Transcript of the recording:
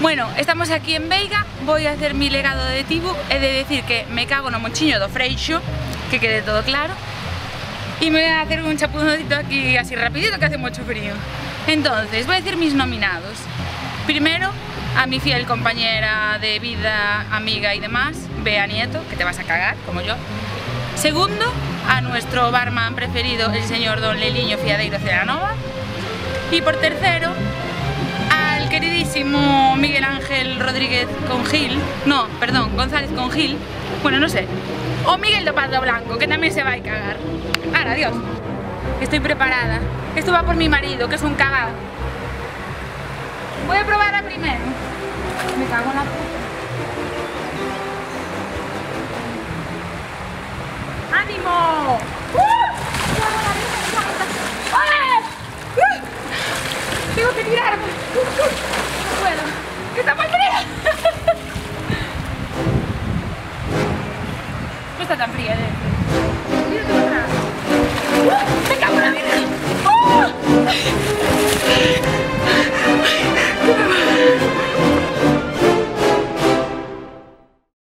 Bueno, estamos aquí en Veiga, voy a hacer mi legado de Tibu. He de decir que me cago no mochiño do freixo Que quede todo claro. Y me voy a hacer un chapuzadito aquí así rapidito que hace mucho frío. Entonces, voy a decir mis nominados. Primero, a mi fiel compañera de vida, amiga y demás Bea Nieto, que te vas a cagar, como yo. Segundo, a nuestro barman preferido, el señor Don Leliño Fiadeiro Ceranova Y por tercero, Miguel Ángel Rodríguez con Gil, no, perdón, González con Gil, bueno, no sé, o Miguel de Blanco, que también se va a cagar. Ahora, adiós. Estoy preparada. Esto va por mi marido, que es un cagado. Voy a probar a primero. Me cago en la puta. ¡Ánimo! ¡Uh! Tengo que tirarme. está tan fría. ¿eh?